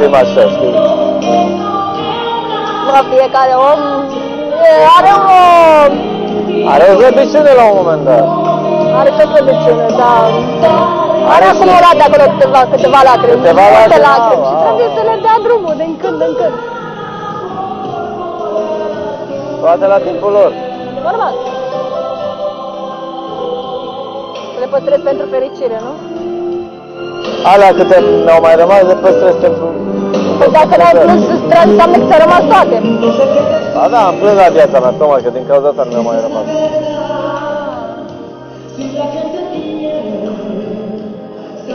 fim așa, știi? Bă, fiecare om e, are o... Are o slăbiciune la un moment dat. Are ce slăbiciune, da. Are acumulat de acolo câteva, câteva lacrimi. Câteva multe lacrimi, lacrimi. Și au, trebuie au. să le dea drumul din când în când. Toate la timpul lor. Normal. Să le păstrezi pentru fericire, nu? Alea câte ne-au mai rămas le păstrez pentru... Păi dacă n-ai plus străzi, înseamnă că ți-au rămas toate. Ba da, am plâns la viața mea, tocmai că din cauza asta nu mi-a mai rămas. Ce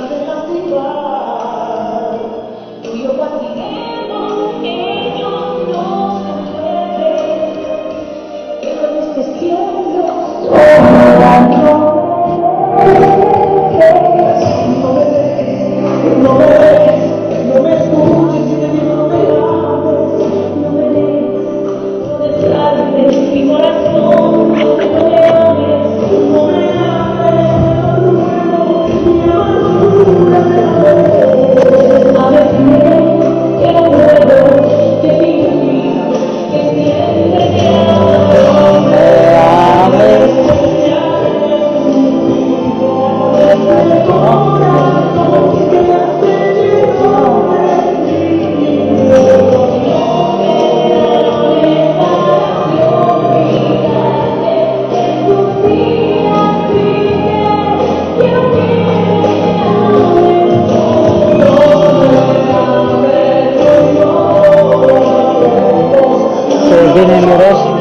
Deus me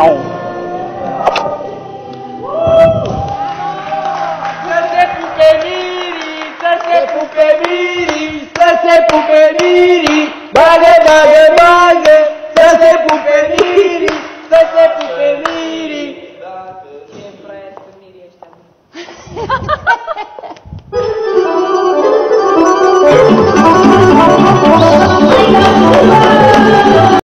Não. Pupemiri, bale bale bale, ça c'est Pupemiri.